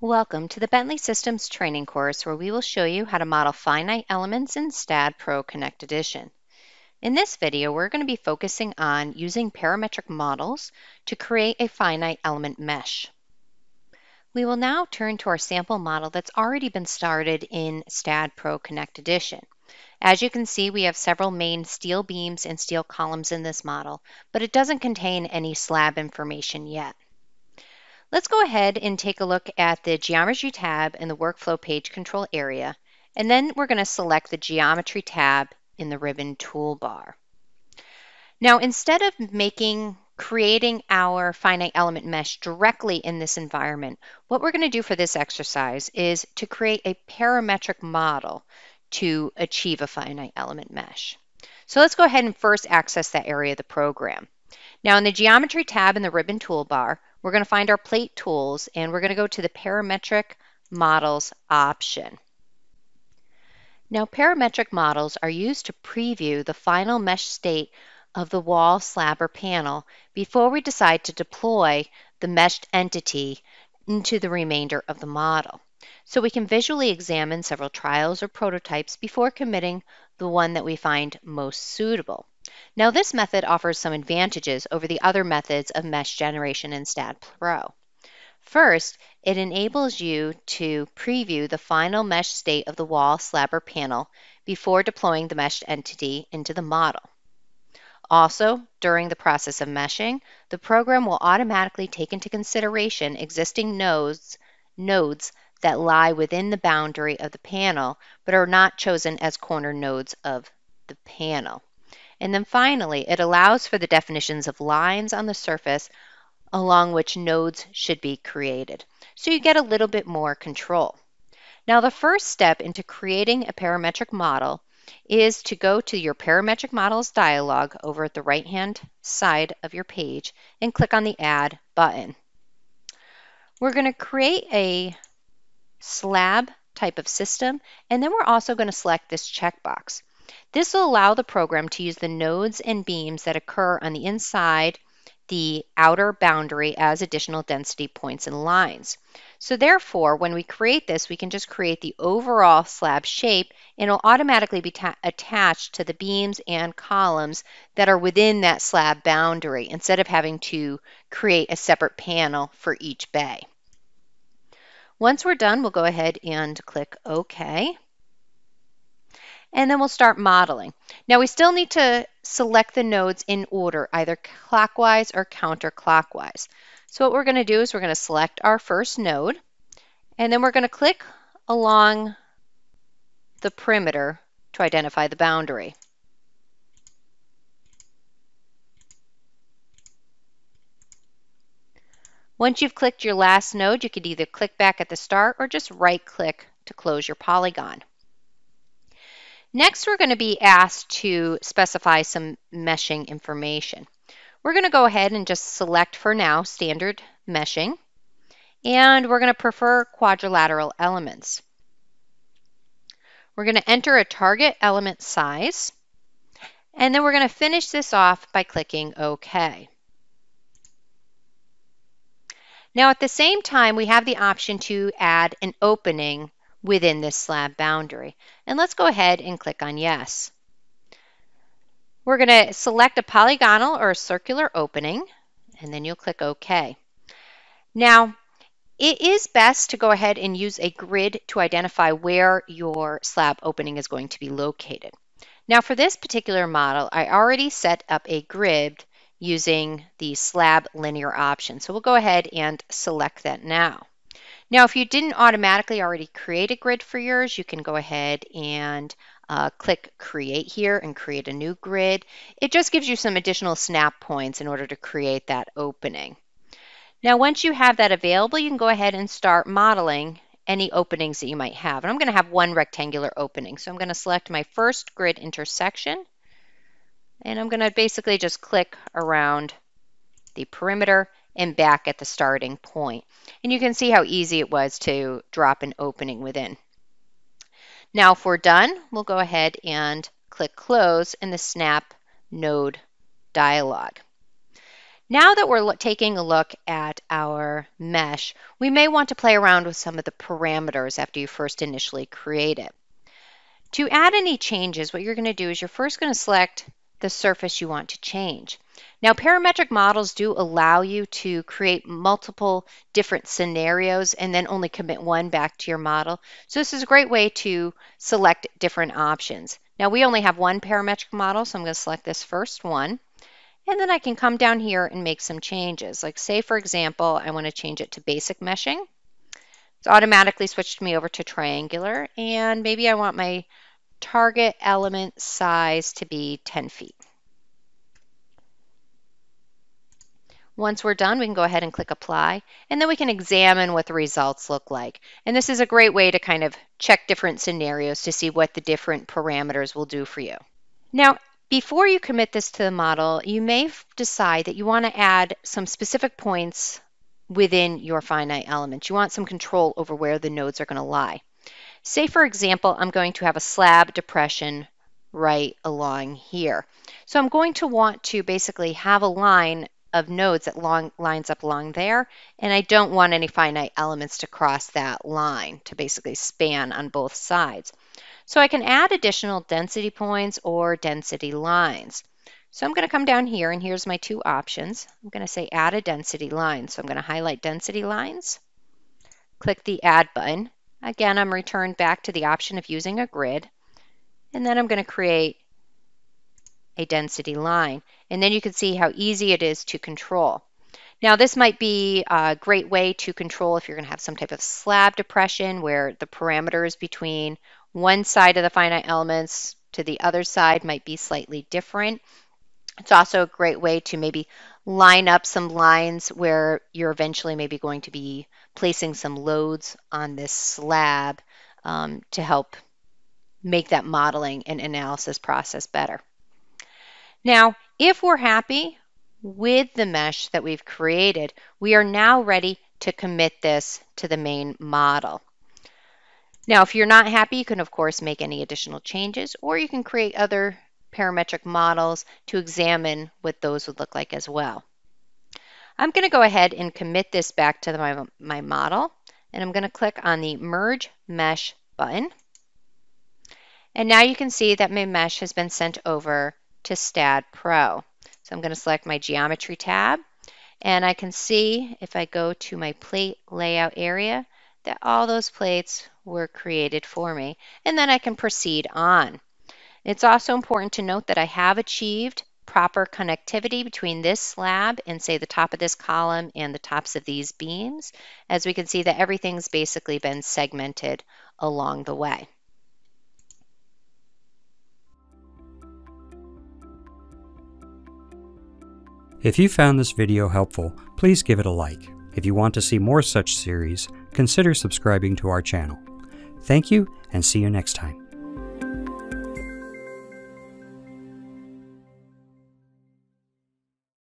Welcome to the Bentley Systems training course where we will show you how to model finite elements in STAAD Pro Connect Edition. In this video, we're going to be focusing on using parametric models to create a finite element mesh. We will now turn to our sample model that's already been started in STAAD Pro Connect Edition. As you can see, we have several main steel beams and steel columns in this model, but it doesn't contain any slab information yet. Let's go ahead and take a look at the Geometry tab in the Workflow Page Control area, and then we're going to select the Geometry tab in the ribbon toolbar. Now, instead of making creating our finite element mesh directly in this environment, what we're going to do for this exercise is to create a parametric model to achieve a finite element mesh. So let's go ahead and first access that area of the program. Now in the Geometry tab in the ribbon toolbar, we're going to find our plate tools and we're going to go to the Parametric Models option. Now parametric models are used to preview the final mesh state of the wall, slab, or panel before we decide to deploy the meshed entity into the remainder of the model. So we can visually examine several trials or prototypes before committing the one that we find most suitable. Now this method offers some advantages over the other methods of mesh generation in STAAD Pro. First, it enables you to preview the final mesh state of the wall, slab, or panel before deploying the meshed entity into the model. Also, during the process of meshing, the program will automatically take into consideration existing nodes, nodes that lie within the boundary of the panel but are not chosen as corner nodes of the panel. And then finally, it allows for the definitions of lines on the surface along which nodes should be created. So you get a little bit more control. Now the first step into creating a parametric model is to go to your parametric models dialog over at the right hand side of your page and click on the add button. We're going to create a slab type of system and then we're also going to select this checkbox. This will allow the program to use the nodes and beams that occur on the inside the outer boundary as additional density points and lines. So therefore, when we create this, we can just create the overall slab shape and it'll automatically be attached to the beams and columns that are within that slab boundary instead of having to create a separate panel for each bay. Once we're done, we'll go ahead and click OK and then we'll start modeling. Now we still need to select the nodes in order, either clockwise or counterclockwise. So what we're going to do is we're going to select our first node, and then we're going to click along the perimeter to identify the boundary. Once you've clicked your last node, you could either click back at the start or just right click to close your polygon. Next, we're going to be asked to specify some meshing information. We're going to go ahead and just select for now standard meshing, and we're going to prefer quadrilateral elements. We're going to enter a target element size, and then we're going to finish this off by clicking OK. Now at the same time, we have the option to add an opening within this slab boundary. And let's go ahead and click on yes. We're going to select a polygonal or a circular opening, and then you'll click OK. Now, it is best to go ahead and use a grid to identify where your slab opening is going to be located. Now for this particular model, I already set up a grid using the slab linear option. So we'll go ahead and select that now. Now, if you didn't automatically already create a grid for yours, you can go ahead and uh, click create here and create a new grid. It just gives you some additional snap points in order to create that opening. Now, once you have that available, you can go ahead and start modeling any openings that you might have. And I'm going to have one rectangular opening. So I'm going to select my first grid intersection. And I'm going to basically just click around the perimeter and back at the starting point. And you can see how easy it was to drop an opening within. Now if we're done, we'll go ahead and click close in the snap node dialog. Now that we're taking a look at our mesh, we may want to play around with some of the parameters after you first initially create it. To add any changes, what you're going to do is you're first going to select the surface you want to change. Now, parametric models do allow you to create multiple different scenarios and then only commit one back to your model. So this is a great way to select different options. Now, we only have one parametric model, so I'm going to select this first one. And then I can come down here and make some changes. Like say, for example, I want to change it to basic meshing. It's automatically switched me over to triangular. And maybe I want my target element size to be 10 feet. Once we're done, we can go ahead and click apply, and then we can examine what the results look like. And this is a great way to kind of check different scenarios to see what the different parameters will do for you. Now, before you commit this to the model, you may decide that you want to add some specific points within your finite element. You want some control over where the nodes are going to lie. Say, for example, I'm going to have a slab depression right along here. So I'm going to want to basically have a line of nodes that long, lines up along there, and I don't want any finite elements to cross that line to basically span on both sides. So I can add additional density points or density lines. So I'm going to come down here and here's my two options. I'm going to say add a density line. So I'm going to highlight density lines, click the add button. Again, I'm returned back to the option of using a grid. And then I'm going to create a density line. And then you can see how easy it is to control. Now this might be a great way to control if you're going to have some type of slab depression where the parameters between one side of the finite elements to the other side might be slightly different. It's also a great way to maybe line up some lines where you're eventually maybe going to be placing some loads on this slab um, to help make that modeling and analysis process better. Now, if we're happy with the mesh that we've created, we are now ready to commit this to the main model. Now, if you're not happy, you can, of course, make any additional changes, or you can create other parametric models to examine what those would look like as well. I'm going to go ahead and commit this back to the, my, my model, and I'm going to click on the Merge Mesh button. And now you can see that my mesh has been sent over to STAAD Pro. So I'm going to select my Geometry tab, and I can see if I go to my plate layout area that all those plates were created for me. And then I can proceed on. It's also important to note that I have achieved proper connectivity between this slab and say the top of this column and the tops of these beams. As we can see that everything's basically been segmented along the way. If you found this video helpful, please give it a like. If you want to see more such series, consider subscribing to our channel. Thank you and see you next time.